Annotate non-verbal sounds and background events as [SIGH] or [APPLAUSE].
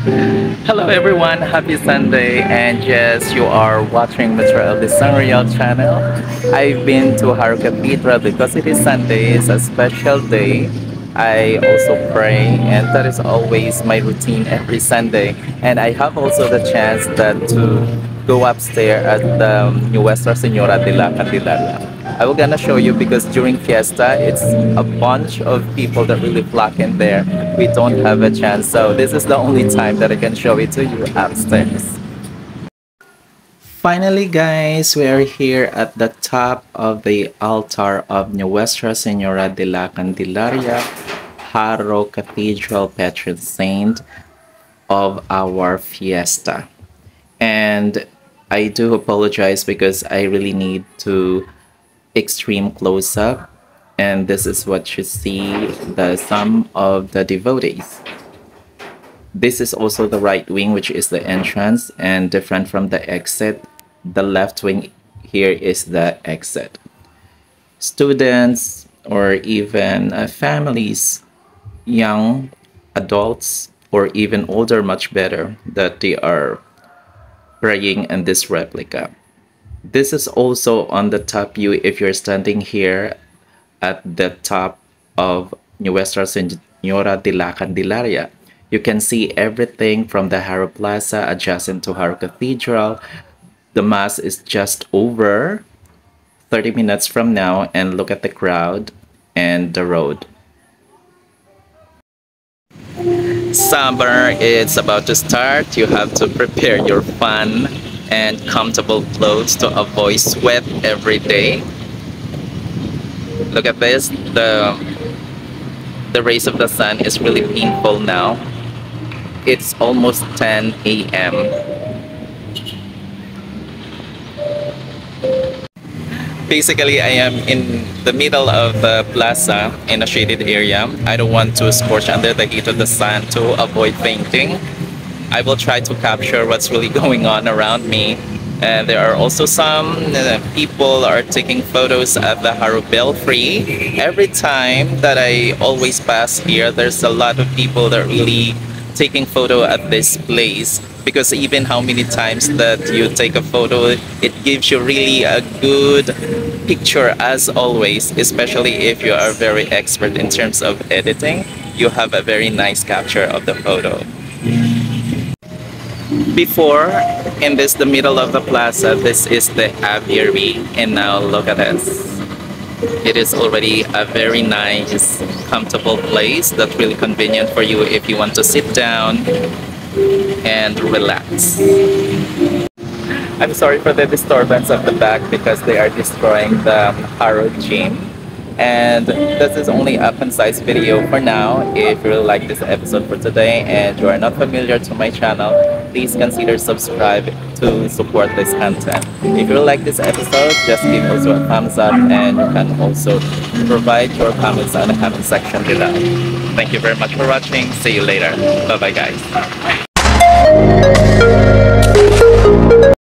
Hello everyone, happy Sunday and yes, you are watching Mitzrael de Sangreal channel. I've been to Jaro Cathedral because it is Sunday, it's a special day. I also pray and that is always my routine every Sunday and I have also the chance that to go upstairs at the um, Nuestra Senora de la Candelaria. I will gonna show you because during fiesta it's a bunch of people that really flock in there. We don't have a chance so this is the only time that I can show it to you upstairs. Finally guys, we are here at the top of the altar of Nuestra Senora de la Candelaria, Jaro Cathedral patron saint of our fiesta. And I do apologize because I really need to extreme close-up and this is what you see the sum of the devotees. This is also the right wing which is the entrance and different from the exit the left wing here is the exit. Students or even uh, families young adults or even older much better that they are praying in this replica this is also on the top view if you're standing here at the top of Nuestra Senora de la Candelaria. You can see everything from the Jaro Plaza adjacent to Jaro Cathedral. The Mass is just over 30 minutes from now and look at the crowd and the road. Summer is about to start. You have to prepare your fun and comfortable clothes to avoid sweat every day. Look at this, the, the rays of the sun is really painful now. It's almost 10 a.m. Basically, I am in the middle of the plaza in a shaded area. I don't want to scorch under the heat of the sun to avoid fainting. I will try to capture what's really [LAUGHS] going on around me. And there are also some uh, people are taking photos at the Jaro Belfry. Every time that I always pass here, there's a lot of people that really taking photo at this place because even how many times that you take a photo it gives you really a good picture as always especially if you are very expert in terms of editing you have a very nice capture of the photo. Before in this the middle of the plaza this is the aviary and now look at this. It is already a very nice comfortable place that's really convenient for you if you want to sit down and relax. I'm sorry for the disturbance of the back because they are destroying the Jaro gym. And this is only a concise video for now. If you really like this episode for today and you are not familiar to my channel please consider subscribe to support this content. If you like this episode just give us a thumbs up and you can also provide your comments on the comment section below. Thank you very much for watching. See you later. Bye bye guys